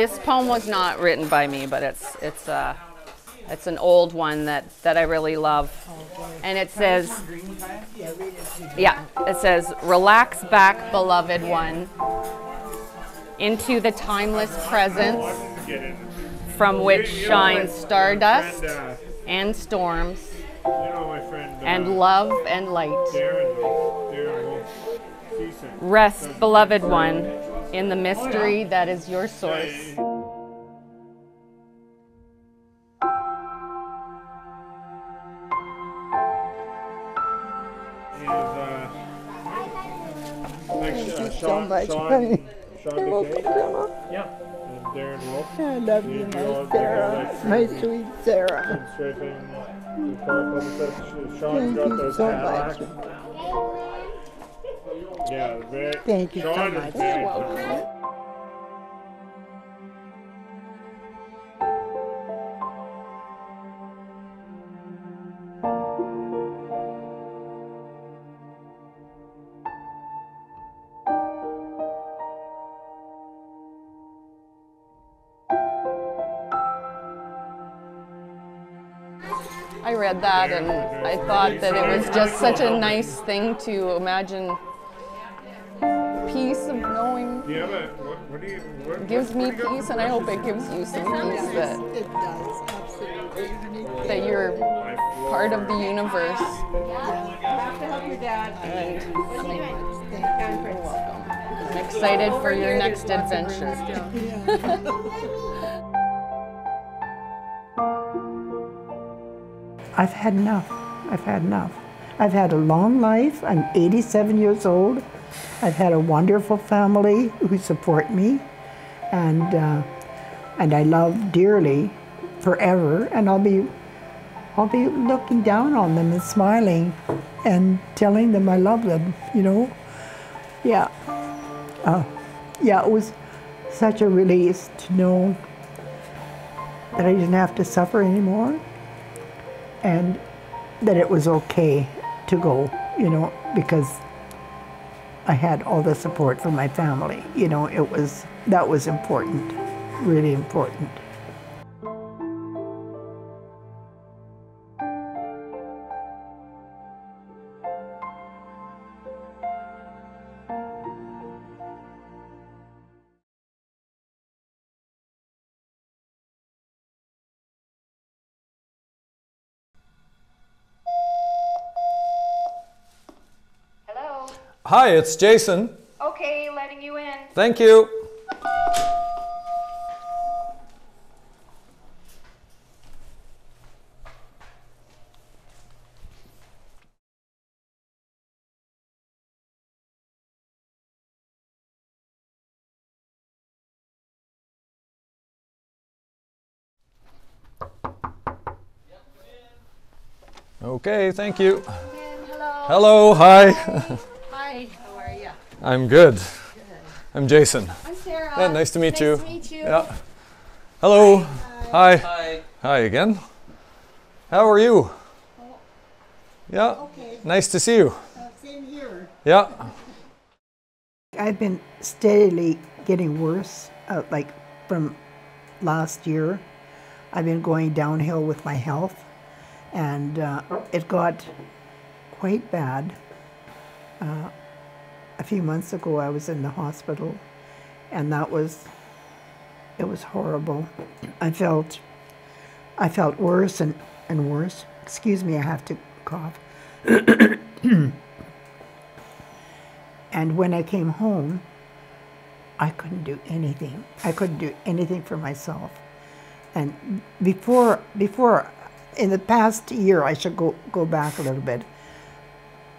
this poem was not written by me, but it's it's uh, it's an old one that that I really love, and it says, yeah, it says, "Relax back, beloved one, into the timeless presence from which shines stardust and storms." and love and light. Rest, beloved one, in the mystery that is your source. Thank you so much, honey. You're. Yeah. And Darren Wolf. I love you, my Sarah, my sweet Sarah. Strafing the car publicist. Sean's Thank you so much. Yeah, very. Thank you so Sean is much. very- I read that and I thought that it was just such a nice thing to imagine peace of knowing Do you have a, what, what do you, what? gives me do you got peace for and I hope it gives you some peace that, It does, absolutely. that you're part of the floor. universe. have to help your dad. And What's he doing? you're welcome. I'm excited for your next adventure. I've had enough. I've had enough. I've had a long life. I'm 87 years old. I've had a wonderful family who support me, and uh, and I love dearly, forever. And I'll be I'll be looking down on them and smiling, and telling them I love them. You know, yeah, uh, yeah. It was such a release to know that I didn't have to suffer anymore and that it was okay to go, you know, because I had all the support from my family. You know, it was that was important, really important. Hi, it's Jason. Okay, letting you in. Thank you. Okay, thank you. Hello. Hello, hi. Hi. How are you? I'm good. I'm Jason. I'm Sarah. Yeah, nice to meet nice you. to meet you. Yeah. Hello. Hi. Hi. Hi again. How are you? Yeah. Okay, Nice to see you. same here. Yeah. I've been steadily getting worse, uh, like from last year. I've been going downhill with my health, and uh, it got quite bad. Uh, a few months ago, I was in the hospital, and that was it was horrible. I felt I felt worse and, and worse. Excuse me, I have to cough. And when I came home, I couldn't do anything. I couldn't do anything for myself. And before, before, in the past year, I should go, go back a little bit.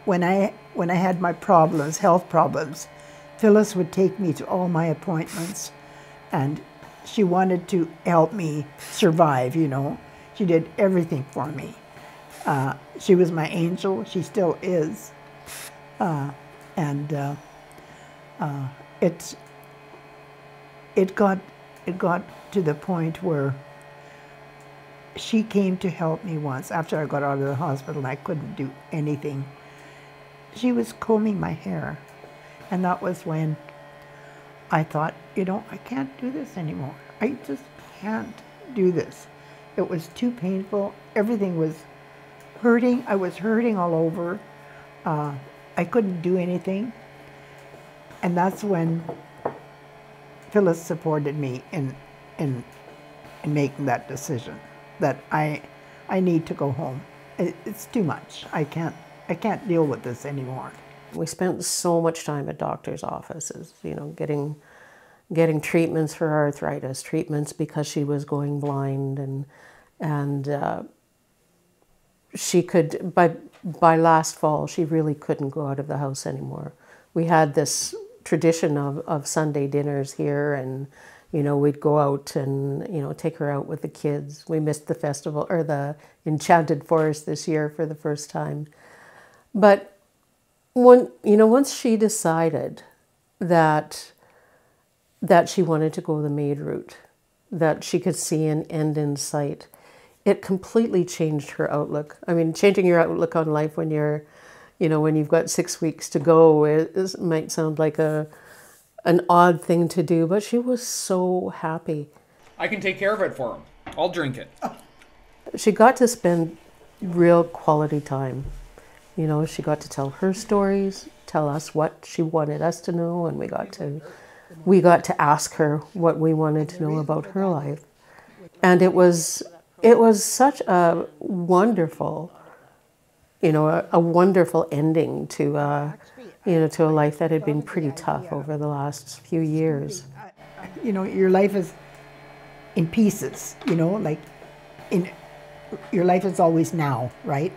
When I, when I had my problems, health problems, Phyllis would take me to all my appointments, and she wanted to help me survive. You know, she did everything for me. Uh, she was my angel. She still is. Uh, and uh, uh, it's it got it got to the point where she came to help me once after I got out of the hospital I couldn't do anything. She was combing my hair, and that was when I thought, you know, I can't do this anymore. I just can't do this. It was too painful. Everything was hurting. I was hurting all over. Uh, I couldn't do anything. And that's when Phyllis supported me in, in, in making that decision that I, I need to go home. It, it's too much. I can't, I can't deal with this anymore. We spent so much time at doctors' offices, you know, getting getting treatments for arthritis, treatments because she was going blind, and and uh, she could by by last fall she really couldn't go out of the house anymore. We had this tradition of, of Sunday dinners here, and you know we'd go out and you know take her out with the kids. We missed the festival or the Enchanted Forest this year for the first time, but when you know once she decided that that she wanted to go the MAID route that she could see an end in sight it completely changed her outlook i mean changing your outlook on life when you're you know when you've got six weeks to go it, it might sound like a an odd thing to do but she was so happy I can take care of it for him. I'll drink it. she got to spend real quality time. You know, she got to tell her stories, tell us what she wanted us to know, and we got to we got to ask her what we wanted to know about her life. And it was it was such a wonderful, you know, a, a wonderful ending to uh, you know to a life that had been pretty tough over the last few years. you know your life is in pieces you know like in your life is always now right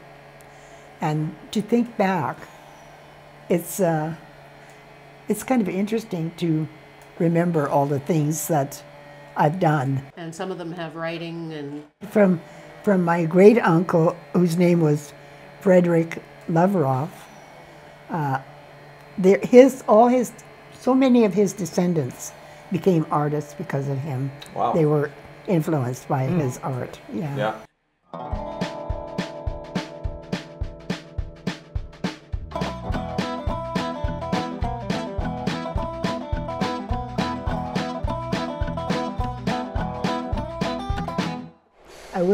and to think back it's uh it's kind of interesting to remember all the things that i've done And some of them have writing and from from my great uncle whose name was Frederick Loveroff. Uh, there, his all his so many of his descendants became artists because of him. Wow. They were influenced by his art. Yeah. Yeah.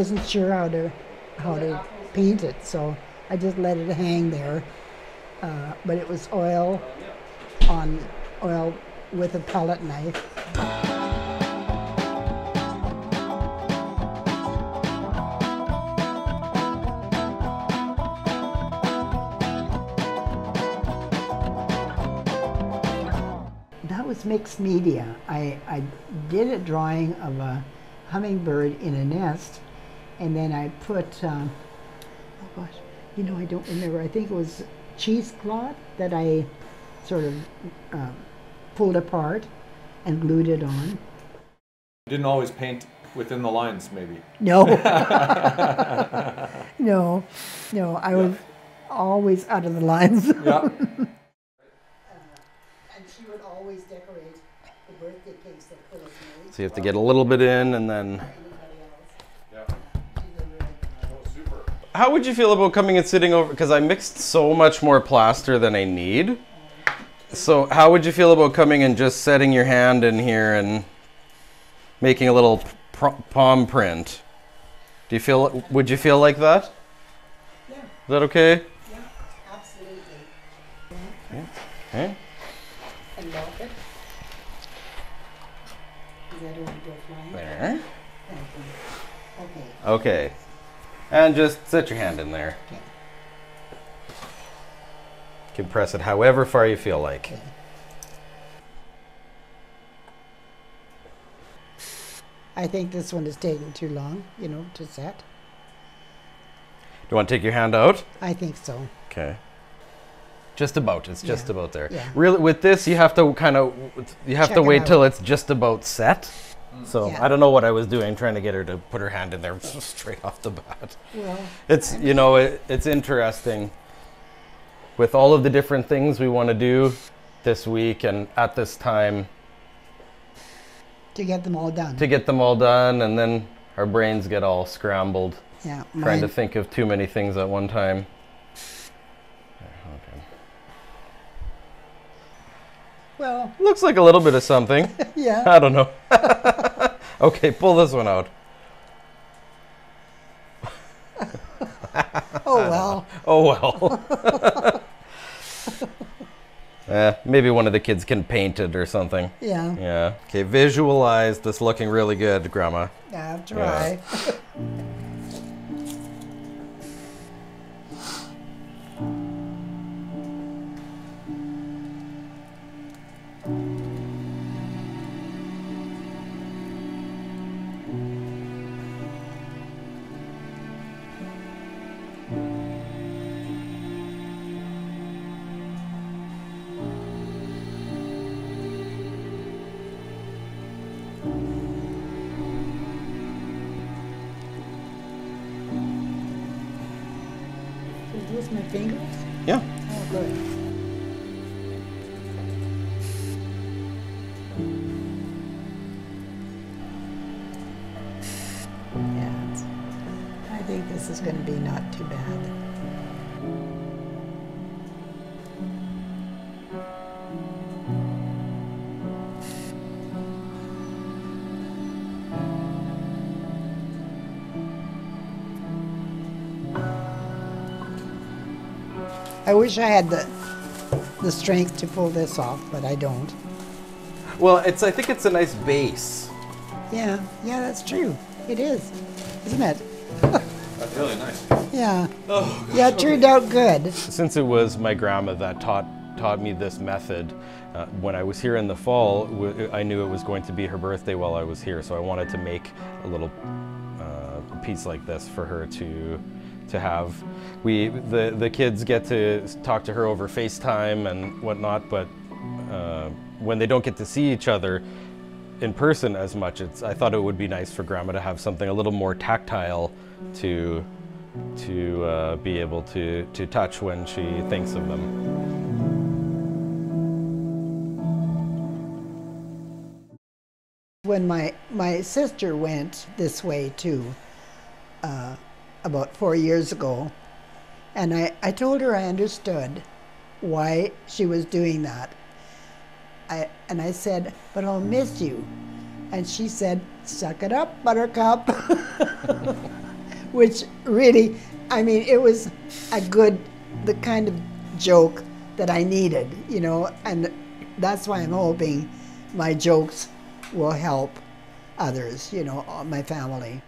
Wasn't sure how to how to paint it, so I just let it hang there. Uh, but it was oil on oil with a palette knife. That was mixed media. I, I did a drawing of a hummingbird in a nest, and then I put, um, oh gosh, you know, I don't remember. I think it was cheesecloth that I sort of um, pulled apart and glued it on. Didn't always paint within the lines, maybe. No. no, no, I was always out of the lines. Yeah. And she would always decorate the birthday cakes that Phyllis made. So you have to get a little bit in and then. How would you feel about coming and sitting over? Because I mixed so much more plaster than I need. So how would you feel about coming and just setting your hand in here and making a little pr- palm print? Do you feel? Would you feel like that? Yeah, Is that okay? yeah, absolutely. Okay. And lock it. Is that one? There. Thank you. Okay. Okay. And just set your hand in there. Okay. You can press it however far you feel like. I think this one is taking too long, you know, to set. Do you want to take your hand out? I think so. Okay. Just about. It's just Yeah, about there. yeah. Really, with this, you have to kind of you have Check to wait till it's just about set. So Yeah. I don't know what I was doing, trying to get her to put her hand in there straight off the bat. Well, It's you know it, it's interesting with all of the different things we want to do this week and at this time to get them all done. to get them all done, and then our brains get all scrambled yeah, trying to think of too many things at one time. Well, Looks like a little bit of something. yeah. I don't know. okay, pull this one out. Oh well. Oh well. eh, maybe one of the kids can paint it or something. Yeah. Yeah. Okay, visualize this looking really good, Grandma. Yeah. Try. Is I wish I had the the strength to pull this off, but I don't. Well, it's I think it's a nice base. Yeah, yeah, that's true. It is, isn't it? That's really nice. Yeah. Oh. yeah, it turned out good. Since it was my grandma that taught taught me this method, uh, when I was here in the fall, w- I knew it was going to be her birthday while I was here, so I wanted to make a little uh, piece like this for her to to have. We the the kids get to talk to her over FaceTime and whatnot, but uh, when they don't get to see each other in person as much, it's I thought it would be nice for grandma to have something a little more tactile to to uh, be able to to touch when she thinks of them. When my my sister went this way too, uh, about four years ago, and I, I told her I understood why she was doing that. I and I said, but I'll miss you. And she said, suck it up, buttercup. Which really, I mean, it was a good, the kind of joke that I needed, you know, and that's why I'm hoping my jokes will help others, you know, my family.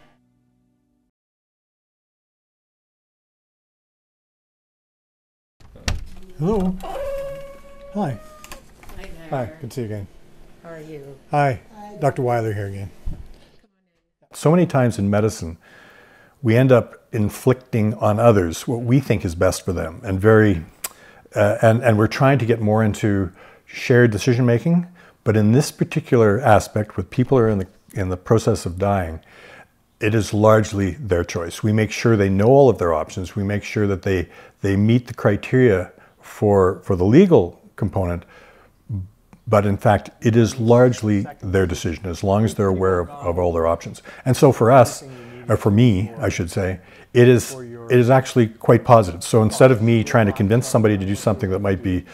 Hello. Hi. Hi. Good to see you again. How are you? Hi. Dr. Weiler here again. So many times in medicine, we end up inflicting on others what we think is best for them, and very, uh, and and we're trying to get more into shared decision making. But in this particular aspect, with people who are in the in the process of dying, it is largely their choice. We make sure they know all of their options. We make sure that they they meet the criteria for for the legal component. But in fact, it is largely their decision as long as they're aware of, of all their options. And so for us, or for me, I should say, it is it is actually quite positive. So instead of me trying to convince somebody to do something that might be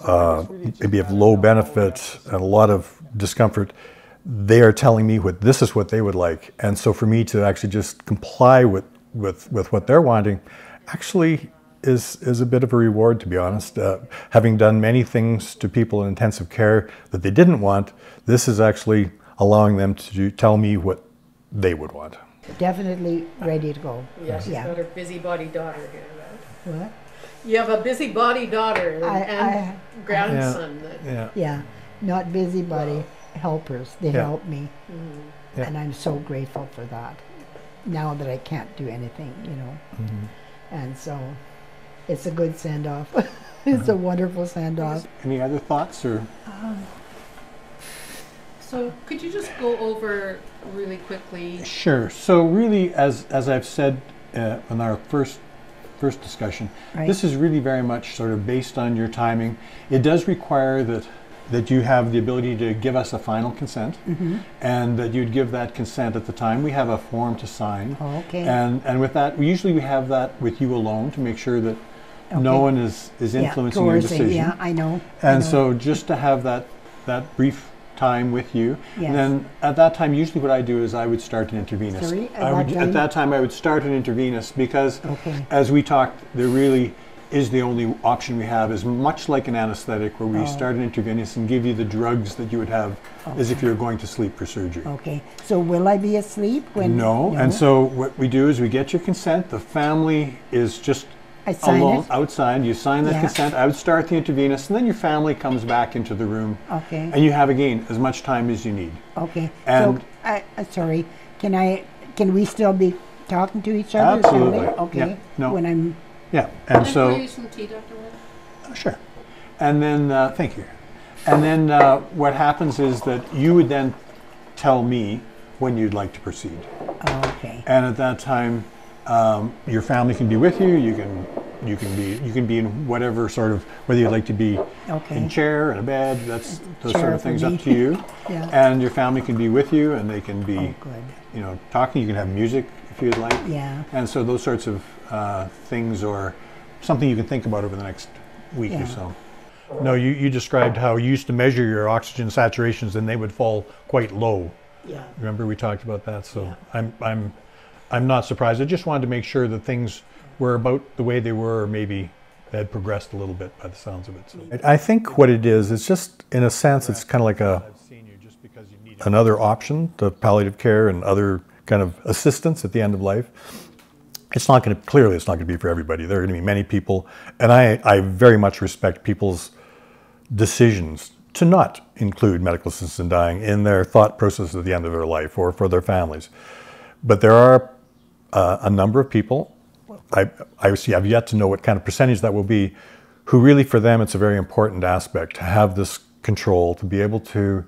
uh, maybe of low benefit and a lot of discomfort, they are telling me what this is what they would like. And so for me to actually just comply with, with, with what they're wanting actually is, is a bit of a reward, to be honest. Uh, having done many things to people in intensive care that they didn't want, this is actually allowing them to tell me what they would want. Definitely ready to go. Yeah, she's Yeah. got her busybody daughter here. Right? What? You have a busybody daughter and, I- and grandson. That, Yeah. Yeah, not busybody helpers. They Yeah. help me, Yeah. and I'm so grateful for that. Now that I can't do anything, you know, Mm-hmm. and so it's a good send off. it's a wonderful send off. Any other thoughts or? so could you just go over really quickly? Sure. So really, as as I've said uh, in our first first discussion, Right. this is really very much sort of based on your timing. It does require that that you have the ability to give us a final consent, and that you'd give that consent at the time. We have a form to sign, Okay. and and with that, we usually we have that with you alone to make sure that no one is is Yeah, influencing your decision. Yeah, I know. I And know. so just to have that that brief time with you. Yes. And then at that time, usually what I do is I would start an intravenous. Sorry, at I would, that time? at that time, I would start an intravenous because, Okay. as we talked, there really is the only option we have is much like an anesthetic where we Oh. start an intravenous and give you the drugs that you would have as if you were going to sleep for surgery. Okay. So will I be asleep when? No. And so what we do is we get your consent. The family is just I sign alone it? outside. You sign that Yeah. consent. I would start the intravenous, and then your family comes back into the room. Okay. And you have again as much time as you need. Okay. And- so, I, uh, sorry. Can I? Can we still be talking to each other? Absolutely. Okay. Yeah. No. When I'm. Yeah. And so some tea, Dr. Webb? sure. And then uh, thank you. And then uh, what happens is that you would then tell me when you'd like to proceed. Oh, okay. And at that time, um, your family can be with you. You can you can be you can be in whatever sort of whether you'd like to be Okay. in chair in a bed. That's those Chair sort of things me. up to you. Yeah. And your family can be with you, and they can be Oh, you know talking. You can have music if you'd like. Yeah. And so those sorts of uh, things, or something you can think about over the next week Yeah. or so. No, you, you described how you used to measure your oxygen saturations, and they would fall quite low. Yeah. Remember we talked about that. So I'm I'm I'm not surprised. I just wanted to make sure that things were about the way they were, or maybe had progressed a little bit by the sounds of it. So I I think what it is, it's just in a sense, it's kind of like a another option to palliative care and other kind of assistance at the end of life. It's not going to clearly it's not going to be for everybody. There are going to be many people, and I I very much respect people's decisions to not include medical assistance in dying in their thought process at the end of their life or for their families. But there are uh, a number of people, I, I I've yet to know what kind of percentage that will be, who really for them it's a very important aspect to have this control, to be able to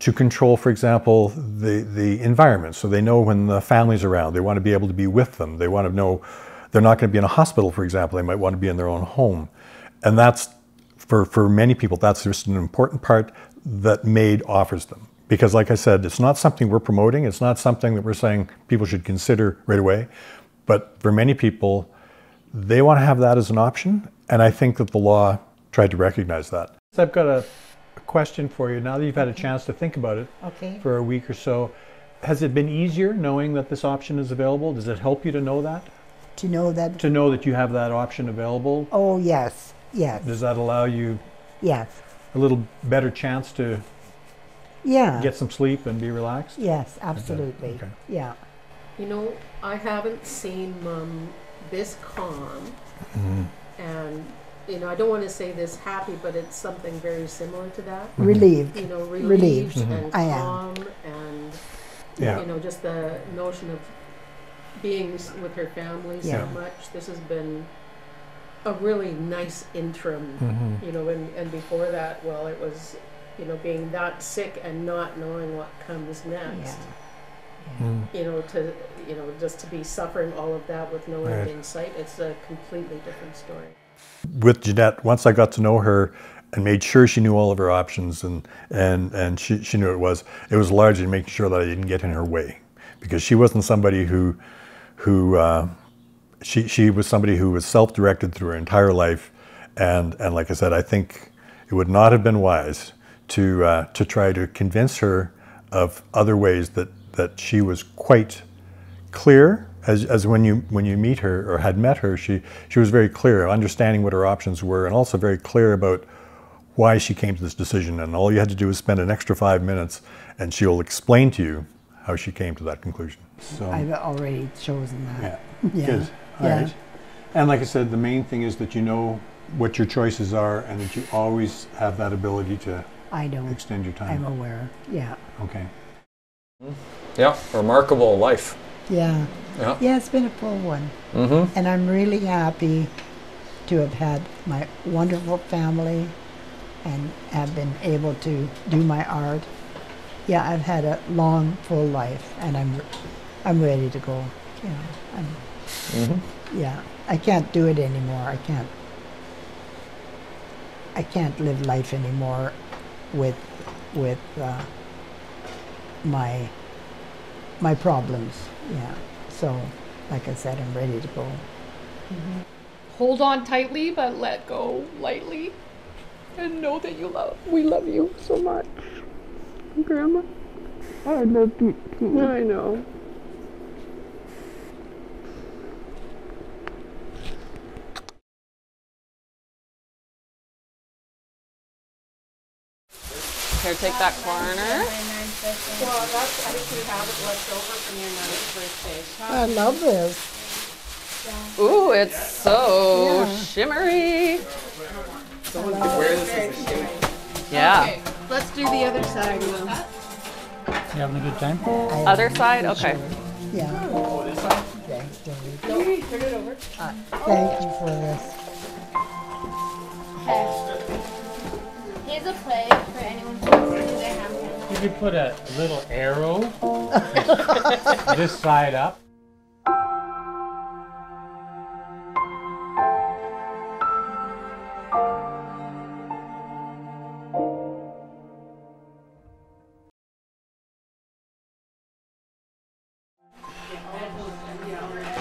to control, for example, the, the environment. So they know when the family's around, they want to be able to be with them. They want to know they're not going to be in a hospital, for example, they might want to be in their own home. And that's, for, for many people, that's just an important part that MAID offers them. Because, like I said, it's not something we're promoting, it's not something that we're saying people should consider right away. But for many people, they want to have that as an option. And I think that the law tried to recognize that. So I've got a, a question for you. Now that you've had a chance to think about it Okay. for a week or so, has it been easier knowing that this option is available? Does it help you to know that? To know that. To know that you have that option available? Oh yes. Yes. Does that allow you Yes. a little better chance to Yeah. get some sleep and be relaxed? Yes. Absolutely. Okay. Yeah. You know, I haven't seen mom this calm, mm-hmm. and you know, I don't want to say this happy, but it's something very similar to that. Mm-hmm. Relieved. You know, Relieved. relieved mm-hmm. and I am. calm, and Yeah. you know, just the notion of being with her family Yeah. so much. This has been a really nice interim. You know, and and before that, well, it was. You know, being that sick and not knowing what comes next Yeah. you know, to you know, just to be suffering all of that with no Right. end in sight, it's a completely different story. with Jeanette, once I got to know her and made sure she knew all of her options and, and, and she, she knew it was, it was largely making sure that I didn't get in her way. Because she wasn't somebody who, who uh, she, she was somebody who was self-directed through her entire life. And, and like I said, I think it would not have been wise to, uh, to try to convince her of other ways that, that she was quite clear as, as when you when you meet her or had met her she she was very clear understanding what her options were and also very clear about why she came to this decision and all you had to do is spend an extra five minutes and she'll explain to you how she came to that conclusion so I've already chosen yeah that. Yeah. good all Yeah. right and like i said the main thing is that you know what your choices are and that you always have that ability to I don't. extend your time. I'm aware. Yeah. okay Yeah, remarkable life. Yeah. Yeah. Yeah. It's been a full one. Mm-hmm. And I'm really happy to have had my wonderful family and have been able to do my art. Yeah, I've had a long, full life, and I'm, I'm ready to go. You know, I'm, Mm-hmm. yeah, I can't do it anymore. I can't. I can't live life anymore with, with uh, my, my problems. Yeah. So, like I said, I'm ready to go. Hold on tightly, but let go lightly. and know that you love. We love you so much, Grandma. I love you too. I know. Take that corner. Well, that's, I think you have it left over from your ninth birthday. I love this. Ooh, it's so shimmery. Yeah. Let's do the other side now. You having a good time? Other side? Okay. Yeah. Thanks, Dave. No, turn it over. Uh, thank you for this. Here's a play for anyone You put a little arrow this side up.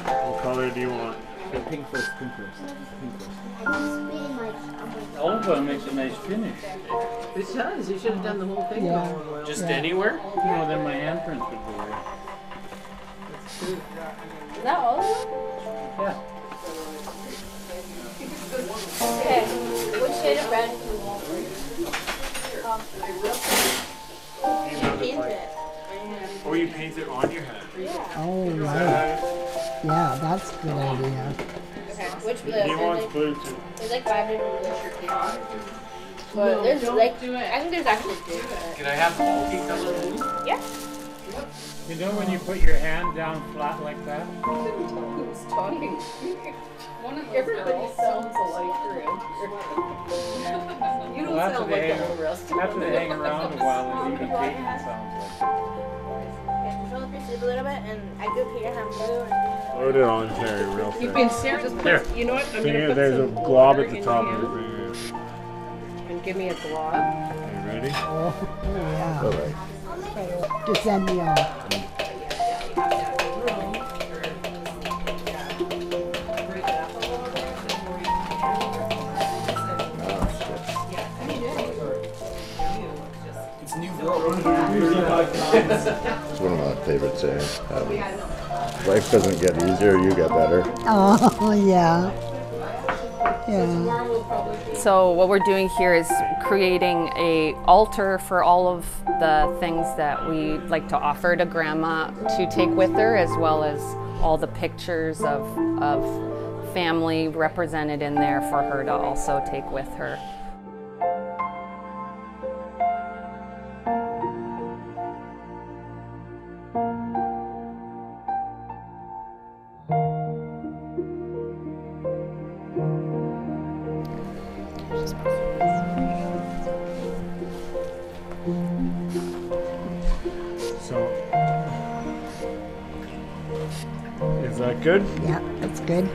What color do you want? Pink first, pink first. I'm being like, I'm like, Olive makes a nice finish. It does. You should have done the whole thing. Yeah. with olive oil. Just anywhere? No, then my handprints would go there. is that all of them? Yeah. Okay. Which shade of red do you want? Um, paint it. Oh, you paint it on your head. Oh, Is right. Yeah, that's a good idea. Okay. Which blue? He There's wants like, blue too. there's like five different blues. But there's like, I think there's actually two. Can I have multicolored? Yeah. You know when you put your hand down flat like that? Who's talking? Everybody sounds alike around here. You don't Well, that's sound like they the rest of After they hang around a while, and even Peyton sounds like. Okay, control the pursuit a little bit, and I do Peter Ham blue. And Load it on Terry real You've fast. been staring. Just put, you know what? I'm See, gonna put there's a glob at the top of hand your finger. And give me a glob. you ready? Oh, yeah. All right. Just send me off. It's one of my favorite sayings. Um, life doesn't get easier, you get better. Oh, yeah. Yeah. So what we're doing here is creating a altar for all of the things that we like to offer to grandma to take with her as well as all the pictures of, of family represented in there for her to also take with her. Good.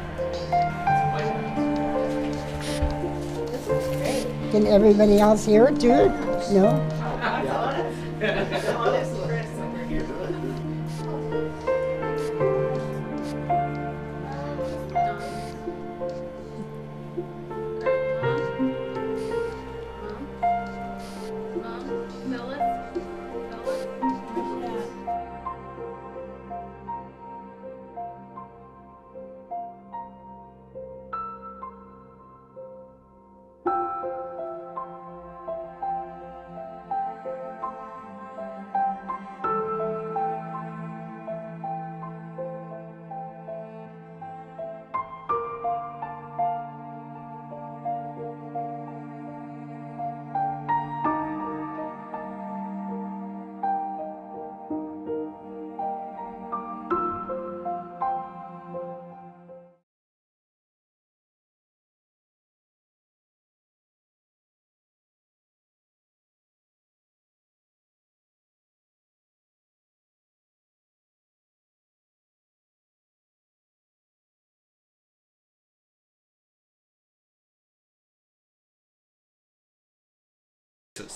Can everybody else hear it too? No?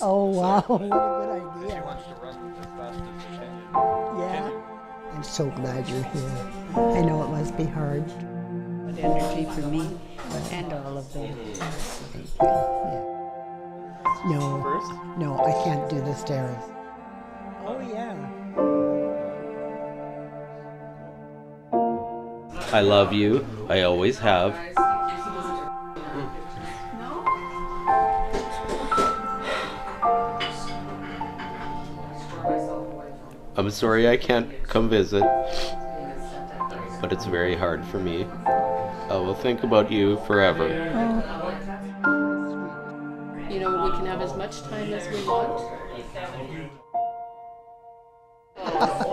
Oh, wow. What a good idea. Yeah. I'm so glad you're here. I know it must be hard. energy for me and all of them. Thank you. Yeah. No. first? No, I can't do the stairs. Oh yeah. I love you. I always have. I'm sorry I can't come visit, but it's very hard for me. I will think about you forever. You know, we can have as much time as we want.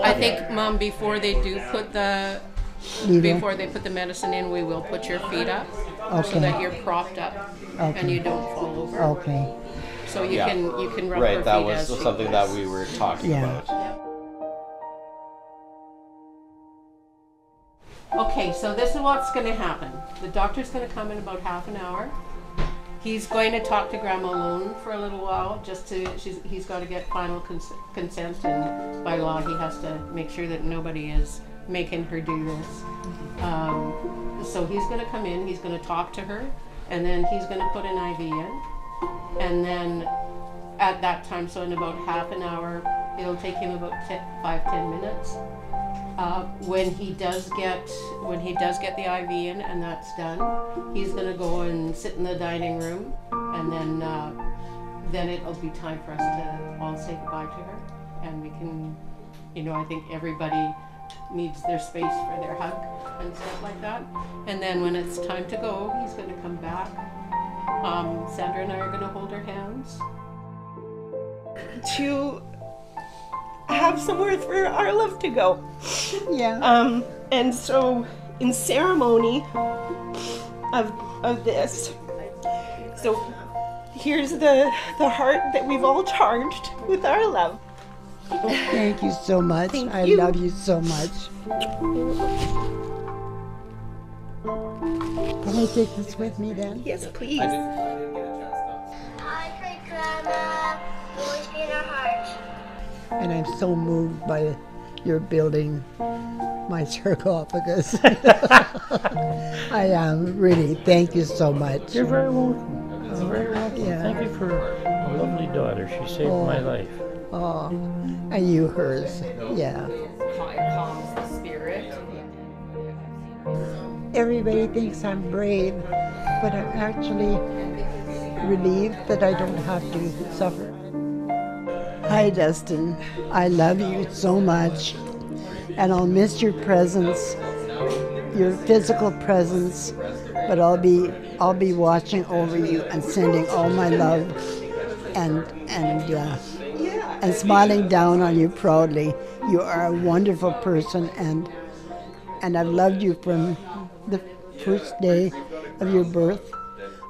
I think, Mom, before they do put the Leave it. before they put the medicine in, we will put your feet up so that you're propped up and you don't fall over. Okay. So you Yeah. can you can rub her Right, that feet was as something that we were talking Yeah. about. Okay, so this is what's going to happen. The doctor's going to come in about half an hour. He's going to talk to Grandma alone for a little while, just to. He's got to get final cons- consent, and by law, he has to make sure that nobody is making her do this. Um, so he's going to come in. He's going to talk to her, and then he's going to put an IV in, and then at that time, so in about half an hour, it'll take him about five ten minutes. Uh, when he does get when he does get the IV in and that's done, he's gonna go and sit in the dining room, and then uh, then it'll be time for us to all say goodbye to her, and we can, you know, I think everybody needs their space for their hug and stuff like that. And then when it's time to go, he's gonna come back. Um, Sandra and I are gonna hold her hands. to have somewhere for our love to go. Yeah. Um, and so in ceremony of of this, so here's the the heart that we've all charged with our love. Thank you so much. Thank I you. love you so much. Can I take this with me then? Yes, please. I pray, Grandma, always be in our hearts. And I'm so moved by your building my sarcophagus. I am really. Thank you so much. You're very welcome. You're very welcome. Yeah. Thank you for a lovely daughter. She saved oh. my Oh. life. Oh, and you hers. Yeah. It calms the spirit. Everybody thinks I'm brave, but I'm actually relieved that I don't have to suffer. Hi, Dustin. I love you so much, and I'll miss your presence, your physical presence, but I'll be I'll be watching over you and sending all my love, and and uh, and smiling down on you proudly. You are a wonderful person, and and I've loved you from the first day of your birth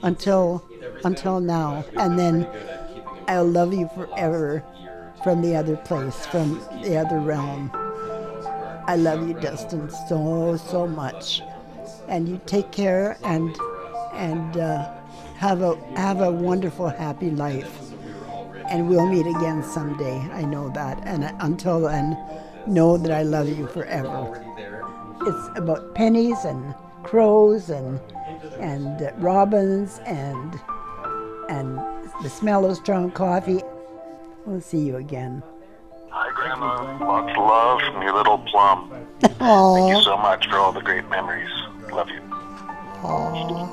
until until now, and then I'll love you forever from the other place, from the other realm. I love you, Dustin, so so much, and you take care and and uh, have a have a wonderful, happy life. And we'll meet again someday. I know that. And until then, know that I love you forever. It's about pennies and crows and and uh, robins and and the smell of strong coffee. We'll see you again. Hi, Grandma. Lots of love from your little plum. Thank you so much for all the great memories. Love you. aw,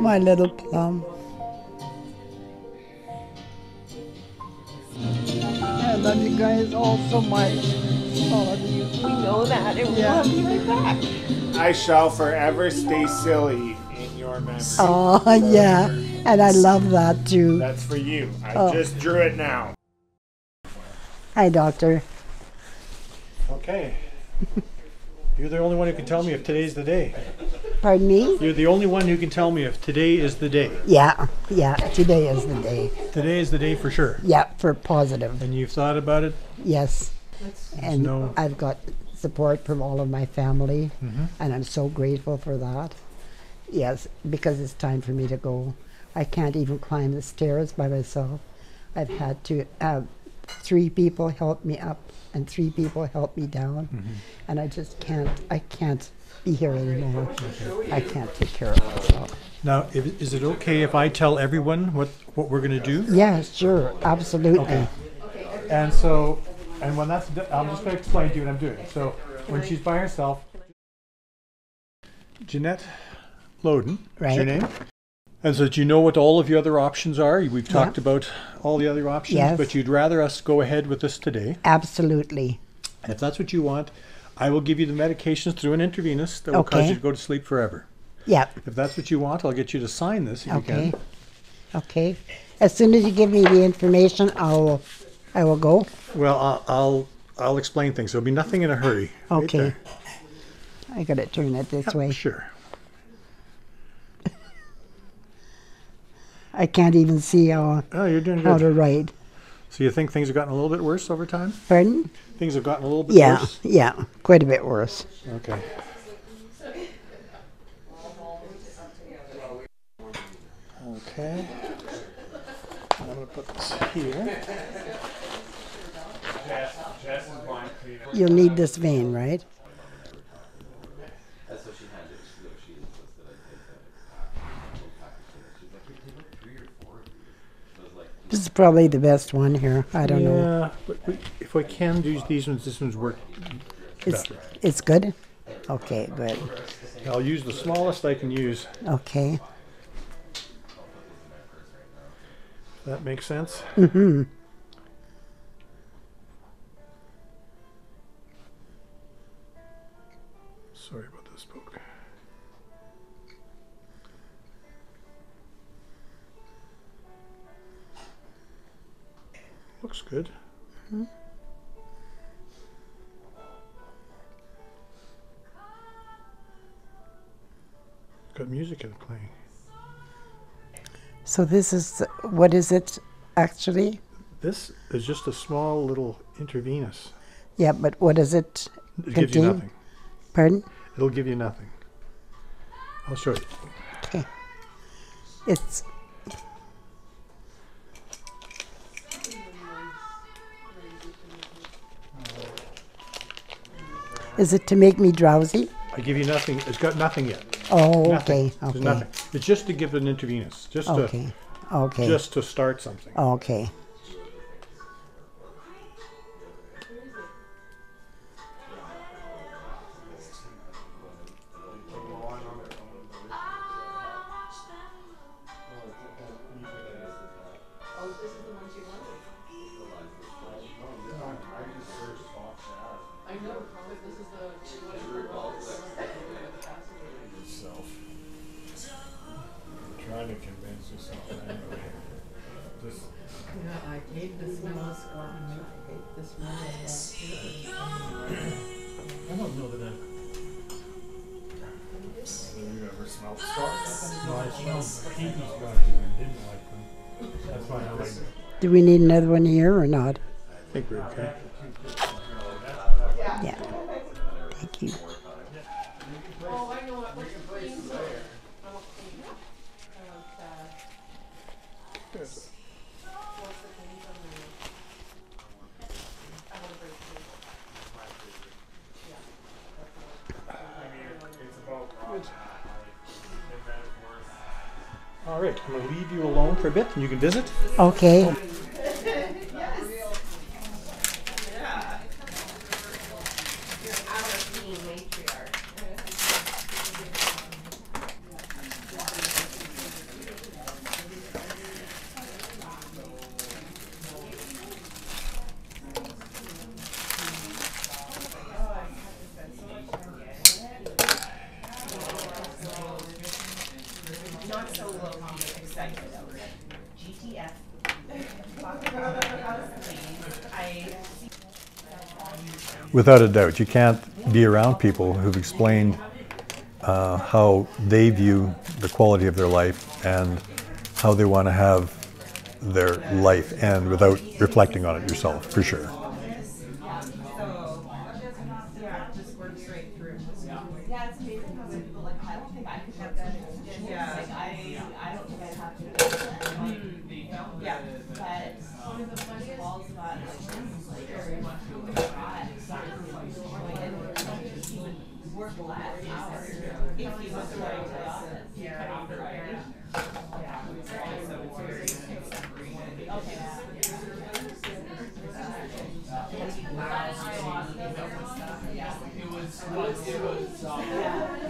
my little plum. I love you guys all so much. All of you. We know that, and we Yeah. love you right back. I shall forever stay silly in your memory. Oh, yeah. And I love that too. That's for you. I Oh. just drew it now. Hi, Doctor. Okay. You're the only one who can tell me if today's the day. Pardon me? You're the only one who can tell me if today is the day. Yeah, yeah. Today is the day. Today is the day for sure. Yeah, for positive. And you've thought about it? Yes. And no- I've got support from all of my family, Mhm. and I'm so grateful for that. Yes, because it's time for me to go. I can't even climb the stairs by myself. I've had to have three people help me up and three people help me down, Mhm. and I just can't. I can't be here anymore. I can't take care of myself. Now, if, is it okay if I tell everyone what, what we're going to do? Yeah, sure, absolutely. Okay. And so, and when that's done, I'm just going to explain to you what I'm doing. So, when she's by herself, Jeanette Lodoen, is your name? And so, do you know what all of your other options are? We've Yeah. talked about all the other options, Yes. but you'd rather us go ahead with this today. Absolutely. And if that's what you want, I will give you the medications through an intravenous that will cause you to go to sleep forever. Yep. If that's what you want, I'll get you to sign this if Okay. you can. Okay. As soon as you give me the information, I'll, I will go. Well, I'll, I'll I'll explain things. There'll be nothing in a hurry. Okay. there. I gotta turn it this way. Sure. I can't even see how. Oh, you're doing How good. to write. So you think things have gotten a little bit worse over time? Pardon? Things have gotten a little bit Yeah, worse. yeah, yeah, quite a bit worse. Okay. Okay. I'm gonna put this here. You'll need this vein, right? This is probably the best one here. I don't yeah, know. but we, if we can use these ones, this one's work It's better. it's good. Okay, good. I'll use the smallest I can use. Okay. That makes sense. Mm-hmm. Looks good. Mhm. Got music in playing. So this is what is it actually? This is just a small little intravenous. Yeah, but what does it It gives you nothing. Pardon? It'll give you nothing. I'll show you. Okay. It's Is it to make me drowsy? I give you nothing. It's got nothing yet. Oh, Nothing. okay, There's okay. nothing. It's just to give an intravenous. Just Okay, to okay. just to start something. Okay. Whether you ever smelled ah, Scotch? No, I smelled Katie's Scotch and didn't like them. That's why I like them. Do we need another one here or not? I think we're okay. Yeah. Thank you. All right, I'm going to leave you alone for a bit and you can visit. Okay. Not so excited. GTF. I Without a doubt, you can't be around people who've explained uh, how they view the quality of their life and how they want to have their life end without reflecting on it yourself, for sure. Yeah, work straight through. Yeah, it's amazing how many people like, I don't think I could work. Yeah. Like, I, I don't think I'd have to. Yeah, but one of the funniest walls got like, like very much hot. And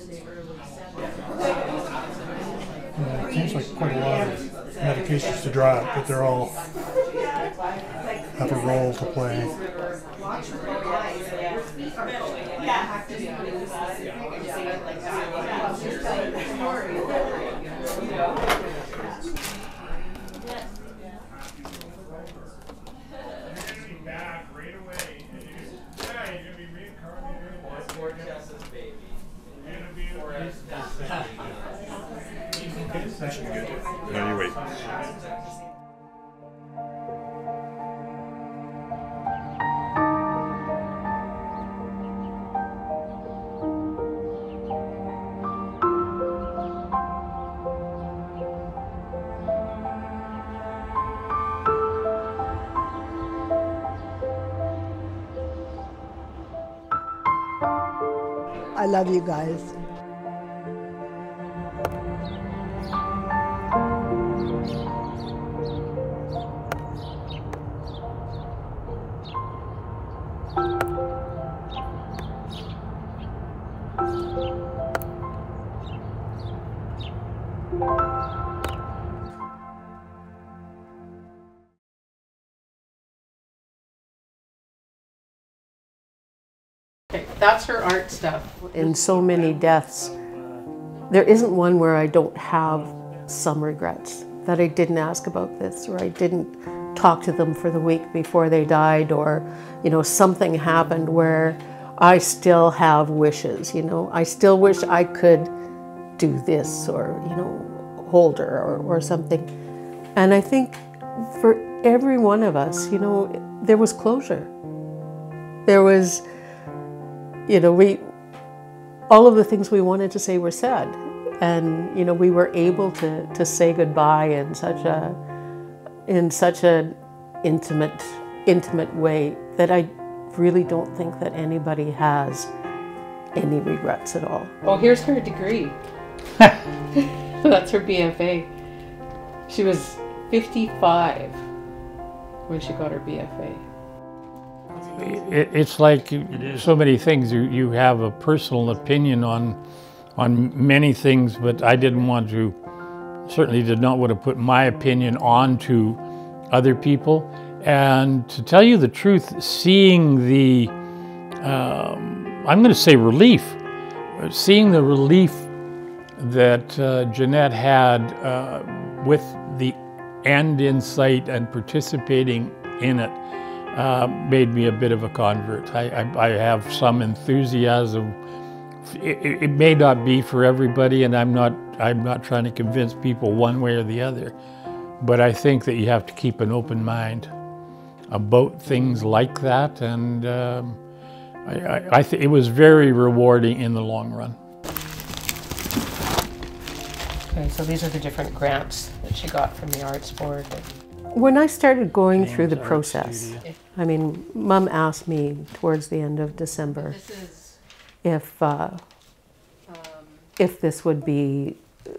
he would work less hours if he was it seems like quite a lot of medications to drop, but they're all have a role to play. That I love you guys. That's her art stuff. In so many deaths, there isn't one where I don't have some regrets that I didn't ask about this or I didn't talk to them for the week before they died or, you know, something happened where I still have wishes, you know. I still wish I could do this or, you know, hold her or, or something. And I think for every one of us, you know, there was closure. There was, you know, we, all of the things we wanted to say were said. And, you know, we were able to, to say goodbye in such a, in such an intimate, intimate way that I really don't think that anybody has any regrets at all. Oh, here's her degree. That's her BFA. She was 55 when she got her BFA. It, it's like so many things. You, you have a personal opinion on, on many things, but I didn't want to, certainly did not want to put my opinion onto other people. And to tell you the truth, seeing the, um, I'm going to say relief, seeing the relief that uh, Jeanette had uh, with the end in sight and participating in it uh, made me a bit of a convert. I, I, I have some enthusiasm. It, it, may not be for everybody, and I'm not, I'm not trying to convince people one way or the other, but I think that you have to keep an open mind about things like that, and um, I, I, I th- it was very rewarding in the long run. Okay, so these are the different grants that she got from the Arts Board. When I started going through the process, I mean, Mom asked me towards the end of December if uh, if this would be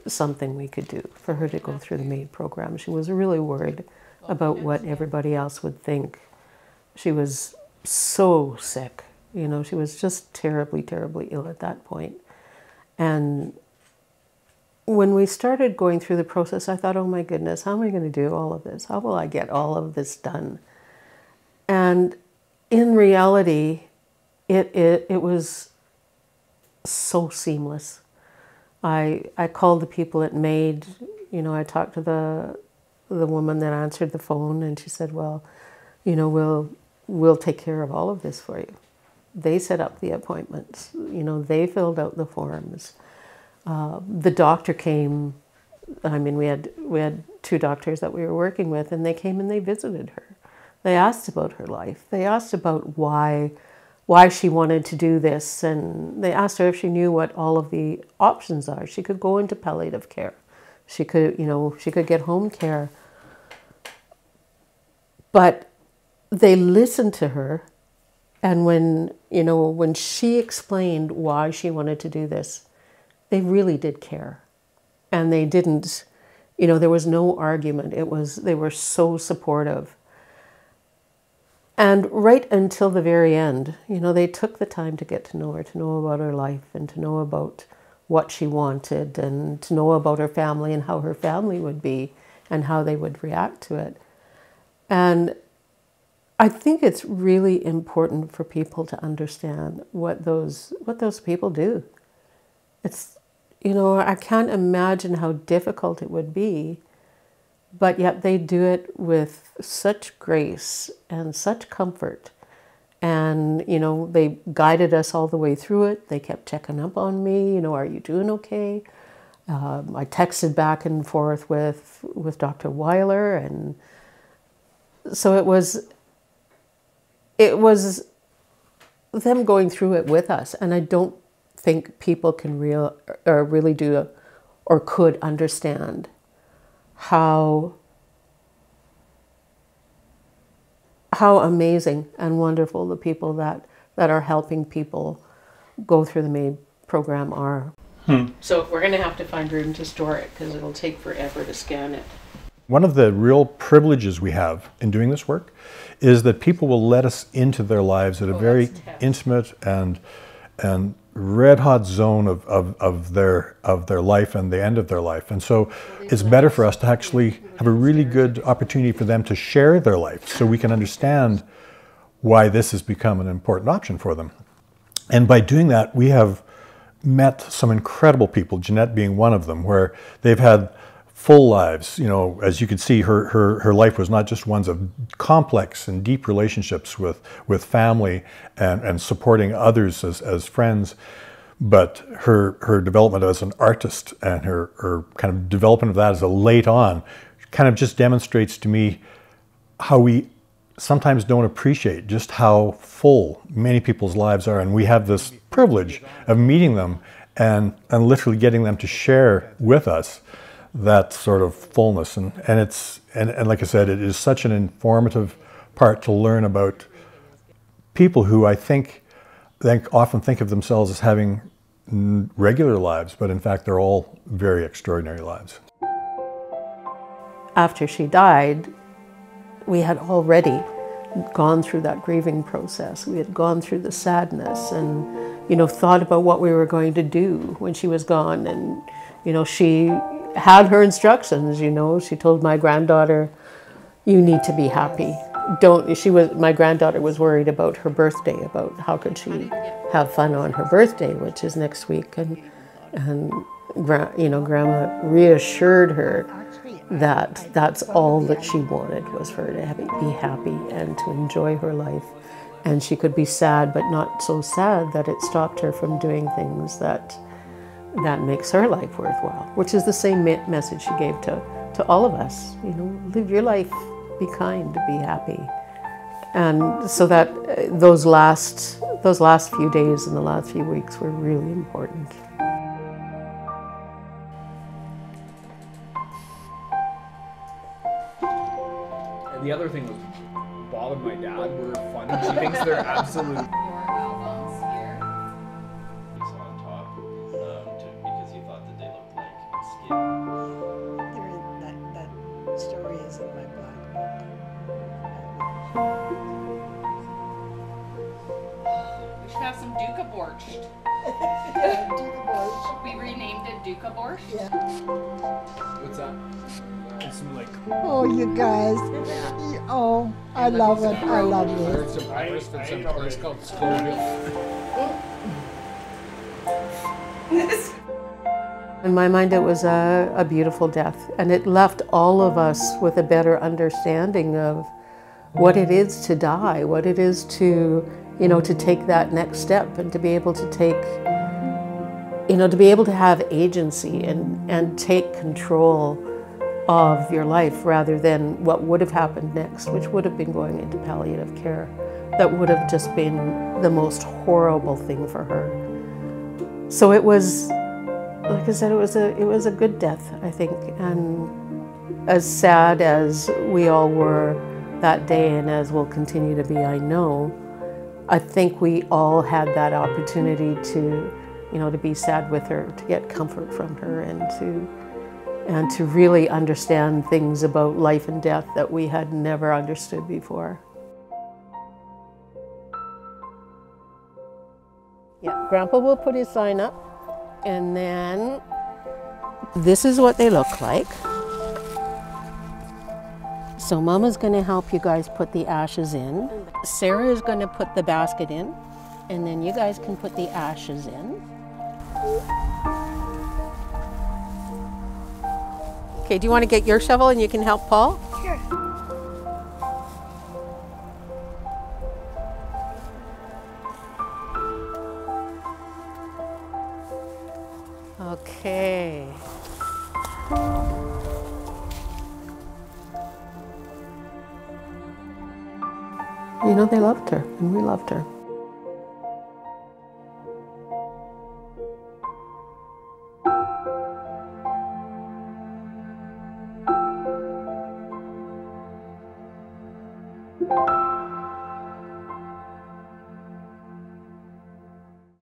something we could do for her to go through the MAID program. She was really worried about what everybody else would think. She was so sick, you know, she was just terribly, terribly ill at that point. And when we started going through the process, I thought, oh my goodness, how am I going to do all of this? How will I get all of this done? And in reality, it, it, it was so seamless. I, I called the people at MAID, you know, I talked to the, the woman that answered the phone and she said, well, you know, we'll, we'll take care of all of this for you. They set up the appointments, you know, they filled out the forms. Uh, the doctor came. I mean, we had we had two doctors that we were working with, and they came and they visited her. They asked about her life. They asked about why why she wanted to do this and they asked her if she knew what all of the options are. She could go into palliative care. She could, you know, she could get home care. But they listened to her and when, you know, when she explained why she wanted to do this, they really did care. And they didn't, you know, there was no argument. It was they were so supportive. And right until the very end, you know, they took the time to get to know her, to know about her life and to know about what she wanted and to know about her family and how her family would be and how they would react to it. And I think it's really important for people to understand what those what those people do. It's you know, I can't imagine how difficult it would be, but yet they do it with such grace and such comfort. And, you know, they guided us all the way through it. They kept checking up on me, you know, are you doing okay? Um, I texted back and forth with, with Dr. Weiler. And so it was, it was them going through it with us. And I don't think people can real or really do or could understand how how amazing and wonderful the people that that are helping people go through the MAID program are. Hmm. So we're going to have to find room to store it because it'll take forever to scan it. One of the real privileges we have in doing this work is that people will let us into their lives at a Oh, very intimate and and red hot zone of, of, of their of their life and the end of their life. And so it's better for us to actually have a really good opportunity for them to share their life so we can understand why this has become an important option for them. And by doing that, we have met some incredible people, Jeanette being one of them, where they've had full lives. You know, as you can see, her, her, her life was not just ones of complex and deep relationships with, with family and, and supporting others as, as friends, but her, her development as an artist and her, her kind of development of that as a late on kind of just demonstrates to me how we sometimes don't appreciate just how full many people's lives are. And we have this privilege of meeting them and, and literally getting them to share with us that sort of fullness. And, and it's, and, and like I said, it is such an informative part to learn about people who I think, think often think of themselves as having regular lives, but in fact, they're all very extraordinary lives. After she died, we had already gone through that grieving process. We had gone through the sadness and, you know, thought about what we were going to do when she was gone. And, you know, she had her instructions, you know, she told my granddaughter, you need to be happy. Don't, she was, my granddaughter was worried about her birthday, about how could she have fun on her birthday, which is next week. And, and, you know, grandma reassured her that that's all that she wanted was for her to be happy and to enjoy her life. And she could be sad, but not so sad that it stopped her from doing things that that makes her life worthwhile, which is the same me- message she gave to, to all of us. You know, live your life, be kind, be happy. And so that uh, those last those last few days and the last few weeks were really important. And the other thing Bob and my dad were funny. She thinks they're absolute. Renamed it Duca. What's that? It's some like. Oh, you guys. You- Oh, I love it. I love I heard it. some breakfast at some place called Scoville. In my mind, it was a, a beautiful death, and it left all of us with a better understanding of what it is to die, what it is to, you know, to take that next step and to be able to take, you know, to be able to have agency and, and take control of your life rather than what would have happened next, which would have been going into palliative care. That would have just been the most horrible thing for her. So it was, like I said, it was a it was a good death, I think, and as sad as we all were that day, and as we'll continue to be, I know. I think we all had that opportunity to, you know, to be sad with her, to get comfort from her, and to and to really understand things about life and death that we had never understood before. Yeah, Grandpa will put his sign up, and then this is what they look like. So Mama's going to help you guys put the ashes in. Sarah is going to put the basket in, and then you guys can put the ashes in. Okay, do you want to get your shovel and you can help Paul? Sure. Okay. You know, they loved her, and we loved her.